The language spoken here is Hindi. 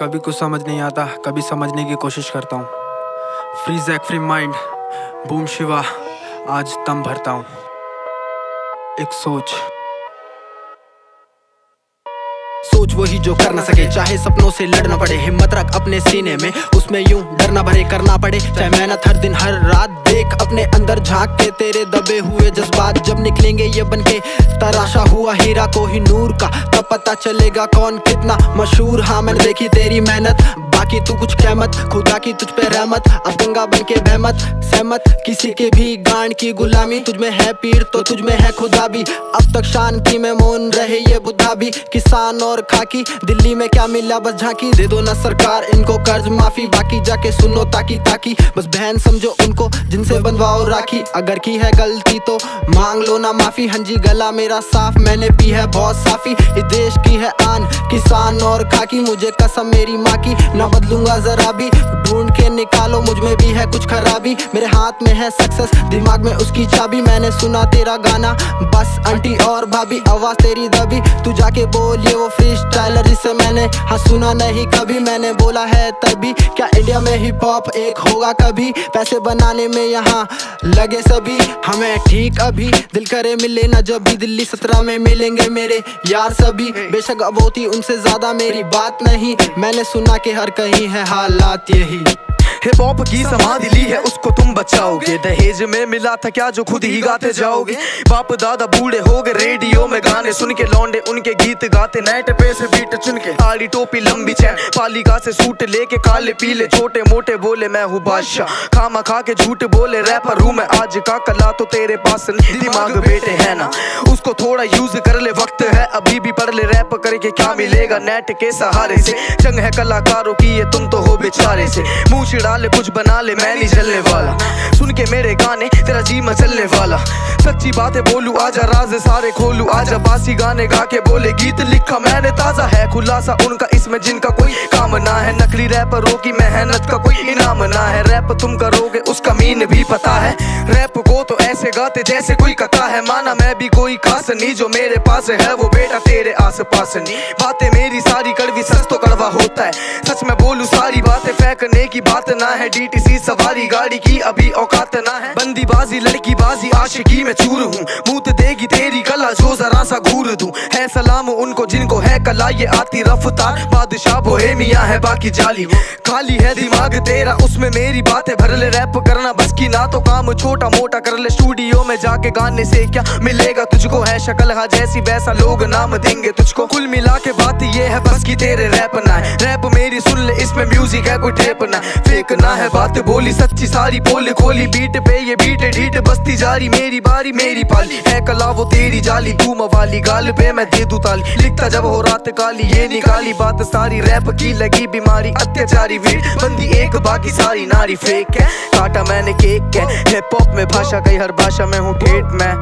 कभी कुछ समझ नहीं आता, कभी समझने की कोशिश करता हूँ। Free jack free mind boom Shiva आज दम भरता हूँ। एक सोच। सोच वही जो कर ना सके, चाहे सपनों से लड़ना पड़े, हिम्मत रख अपने सीने में, उसमें यूँ डरना भरे, करना पड़े, चाहे मेहनत हर दिन, हर रात देख अपने अंदर झाँक के तेरे दबे हुए जज्बात जब निकलेंगे ये बनके, तराशा हुआ हीरा को ही नूर का, तब पता चलेगा कौन कितना मशहूर। हाँ मैंने देखी तेरी मेहनत बाकी तू कुछ कहमत खुदा की तुझ पे रहमत। अब गंगा बन के बहमत, सहमत। किसी के भी गांड की गुलामी, तुझ में है पीर तो तुझ में है खुदा भी। अब तक शांति में मौन रहे ये बुद्धा भी। किसान और खाकी, दिल्ली में क्या मिला बस झांकी। दे दो ना सरकार, इनको कर्ज माफ़ी। बाकी जाके सुनो ताकि ताकि। बस बहन समझो उनको, जिनसे बनवाओ राखी। अगर की है गलती तो मांग लो ना माफ़ी। हंजी गला मेरा साफ़, मैंने पी है बहुत साफी। इस देश की है आन किसान और खाकी मुझे कसम मेरी माँ की ना बदलूँगा जरा भी। ढूंढ के निकालो मुझमें भी है कुछ खराबी। मेरे हाथ में है सक्सेस दिमाग में उसकी चाबी। मैंने सुना तेरा गाना बस आंटी और भाभी आवाज़ तेरी दबी। तू जाके बोल ये वो फ्री स्टाइलर इससे मैंने हाँ सुना नहीं कभी। मैंने बोला है तभी क्या इंडिया में हिप हॉप एक होगा कभी? पैसे बनाने में यहाँ लगे सभी। हमें ठीक अभी दिल करे मिले ना जब भी दिल्ली सत्रह में मिलेंगे मेरे यार सभी। बेशक अब होती उनसे ज़्यादा मेरी बात नहीं। मैंने सुना कि हर कहीं है हालात यही। हिप हॉप की समाधि ली है उसको तुम बचाओगे। दहेज में मिला था क्या जो खुद ही गाते जाओगे? बाप दादा बूढ़े हो गए रेडियो में गाने सुन के लौंडे उनके गीत गाते नेट पे से बीट चुन के। आड़ी टोपी लंबी चैन पालिका से सूट लेके काले पीले छोटे मोटे बोले मैं हूँ बादशाह। खामा खा के झूठ बोले रैपर हूँ मैं आज का कला तो तेरे पास दिमाग बेटे है ना। उसको थोड़ा यूज़ कर ले वक्त है अभी भी पढ़ ले रैप करके क्या मिलेगा? नेट के सहारे से। जंग है कलाकारों की ये तुम तो हो बेचारे से। मुँह चिड़ा ले, कुछ बना ले, मैं नहीं चलने वाला। सुन के मेरे गाने, तेरा जी मचलने वाला। सच्ची बातें बोलू, आजा राज सारे खोलू, आजा बासी गाने गा के बोले, गीत लिखा मैंने ताज़ा है, खुलासा उनका, इसमें जिनका कोई काम ना है। नकली रैपरों की मेहनत का कोई इनाम ना है। रैप तुम करोगे, उसका मीन भी पता है। रैप को तो ऐसे गाते जैसे कोई कथा है। माना मैं भी कोई खास नहीं, जो मेरे पास है, वो बेटा तेरे आस पास नहीं। बातें मेरी सारी कड़वी सच तो कड़वा होता है। सच में बोलू, सारी बातें फेंकने की बात ना है। डीटीसी सवारी, गाड़ी की अभी औकात ना है। बंदी बाजी लड़की बाजी आशिकी में चूर हूँ। मूत देगी तेरी कला जरा सा घूर दूँ। है सलाम उनको जिनको है कला, ये आती रफ्तार। बादशाह बोहेमिया है, बाकी जाली। खाली है दिमाग तेरा, उसमें मेरी बातें भर ले। रैप करना बस की ना तो काम छोटा मोटा कर ले। स्टूडियो में जाके गाने से क्या मिलेगा तुझको? है शक्ल हा जैसी, वैसा लोग नाम देंगे तुझको। कुल मिला के बात ये है बस की तेरे रैप ना है। रैप मेरी सुन ले, इसमें म्यूज़िक है, कोई टेप ना फेक ना है बात, बोली सच्ची सारी पोल खोली। बीट पे ये बीट ढीट बस्ती जारी। मेरी बारी, मेरी पाली। है कला वो तेरी जाली। घूम वाली गाल पे मैं दे दू ताली। लिखता जब हो रात काली, ये निकाली बात सारी। रैप की लगी बीमारी, अत्याचारी वीर बंदी एक बाकी सारी, नारी फेक है। काटा मैंने केक है। हिप हॉप में भाषा कई हर भाषा में हूँ ठेठ, मैं